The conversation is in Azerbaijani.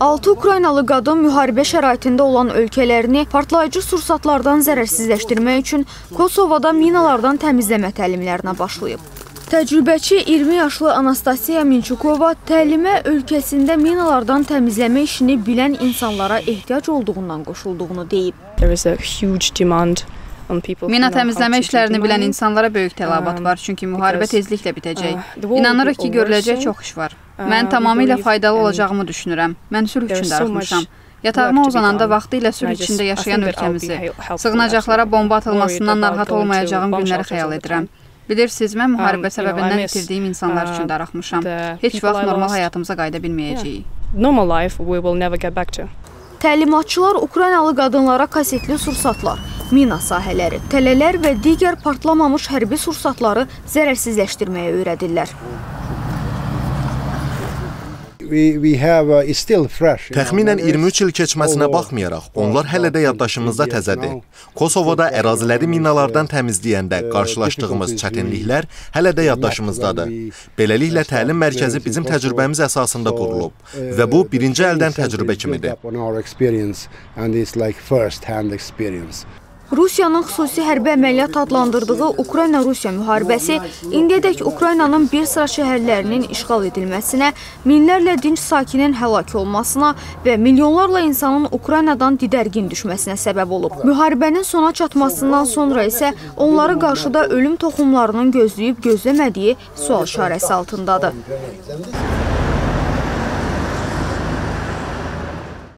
6 Ukraynalı qadın müharibə şəraitində olan ölkələrini partlayıcı sursatlardan zərərsizləşdirmək üçün Kosovada minalardan təmizləmə təlimlərinə başlayıb. Təcrübəçi 20 yaşlı Anastasiya Minçukova təlimə ölkəsində minalardan təmizləmə işini bilən insanlara ehtiyac olduğundan qoşulduğunu deyib. There is a huge demand Mina təmizləmə işlərini bilən insanlara böyük tələbat Um, var, çünki müharibə tezliklə bitəcək. uh, İnanırıq ki, görüləcək çox iş var. Mən tamamilə faydalı olacağımı düşünürəm. Mən sülh üçün is də so much arıxmışam. work Yatağıma uzananda vaxtı ilə sülh içində yaşayan ölkəmizi, sığınacaqlara bomba atılmasından narahat olmayacağım günləri xəyal edirəm. Bilirsiniz, mən müharibə Um, I səbəbindən itirdiyim insanlar üçün uh, darıxmışam. Heç vaxt normal həyatımıza qayıda bilməyəcəyik. Normal life we will never get back to. Təlimatçılar Ukraynalı qadınlara kasetli sursatlar, mina sahələri, tələlər və digər partlamamış hərbi sursatları zərərsizləşdirməyə öyrədirlər. Təxminən memories. 23 il keçməsinə baxmayaraq, onlar hələ də yaddaşımızda təzədir. Kosovoda əraziləri minalardan təmizləyəndə qarşılaşdığımız çətinliklər hələ də yaddaşımızdadır. Beləliklə təlim mərkəzi bizim təcrübəmiz əsasında qurulub və bu birinci əldən təcrübə kimidir. Rusiyanın xüsusi hərbi əməliyyat adlandırdığı Ukrayna-Rusiya müharibəsi indiyədək Ukraynanın bir sıra şəhərlərinin işğal edilməsinə, minlərlə dinc sakinin həlak olmasına və milyonlarla insanın Ukraynadan didərgin düşməsinə səbəb olub. Müharibənin sona çatmasından sonra isə onları qarşıda ölüm toxumlarının gözləyib gözləmədiyi sual işarəsi altındadır.